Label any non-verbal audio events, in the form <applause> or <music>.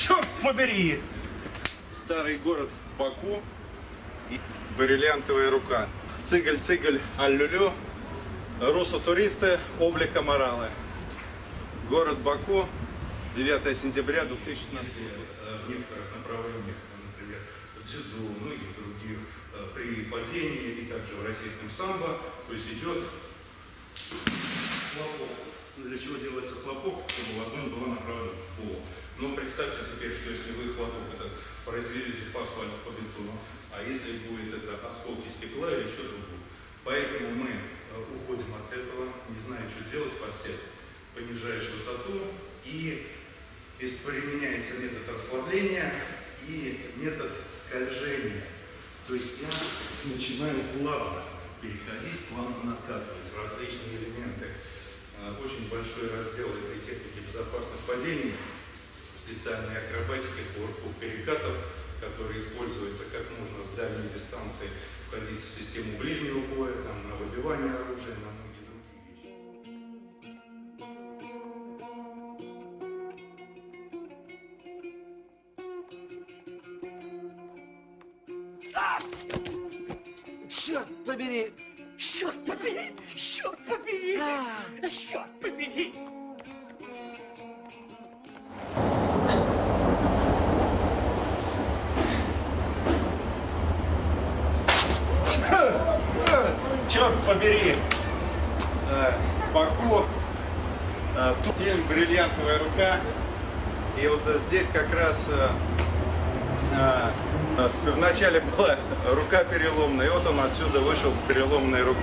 Черт побери! Старый город Баку и бриллиантовая рука. Цыгаль-цыгаль аллюлю. Руссо-туристы облика моралы. Город Баку, 9 сентября 2016 года. э, в некоторых направлениях, например, дзюдо, многих других, э, при падении и также в российском самбо, то есть идет хлопок. Для чего делается хлопок? Чтобы ладонь была направлена в пол. Но представьте теперь, что если вы хлопок этот произведете по асфальту, по бетону, а если будет это осколки стекла или еще другое. Поэтому мы э, уходим от этого, не зная, что делать, подсядь. Понижаешь высоту и применяется метод расслабления и метод скольжения. То есть я начинаю плавно переходить, плавно накатывать различные элементы. А, Очень большой раздел этой техники безопасных падений, специальной акробатики, курков, перекатов, которые используются как можно с дальней дистанции входить в систему ближнего боя, там, на выбивание оружия, на многие другие вещи. Черт побери! Черт побери! Черт побери! Черт побери! Черт побери! Э, Баку, э, тут фильм «Бриллиантовая рука». И вот э, здесь как раз э, вначале была <laughs> рука переломная, и вот он отсюда вышел с переломной рукой.